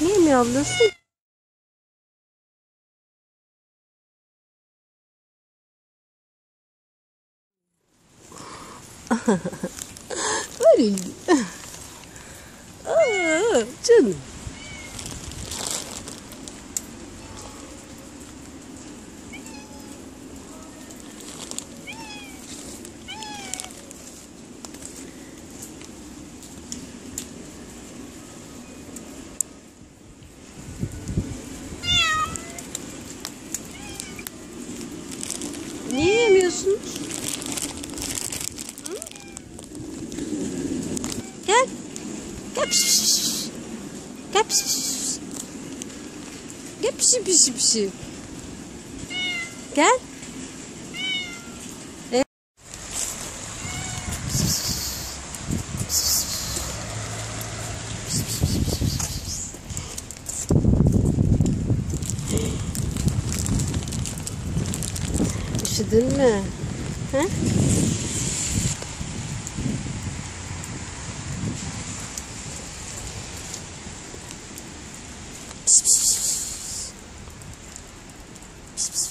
miyavlıyorsun? Öyle. Aa, canım. Gel. Gel pişi pişi. Gel pişi pişi. Gel pişi pişi pişi. Gel. E- Üşüdün mü? He? Psst, psst, psst.